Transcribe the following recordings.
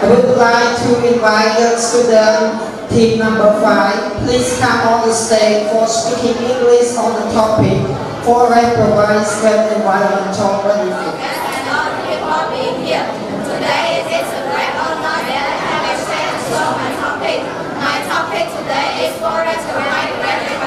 I would like to invite the student team number five. Please come on the stage for speaking English on the topic Foreign provides great environmental benefits. Yes, not people being here. Today it is a great honor that I have a chance to my topic. My topic today is forest provide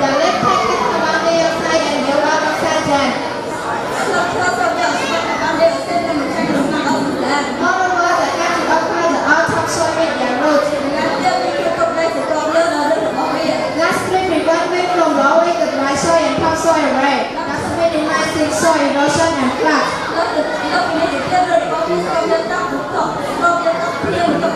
Dale.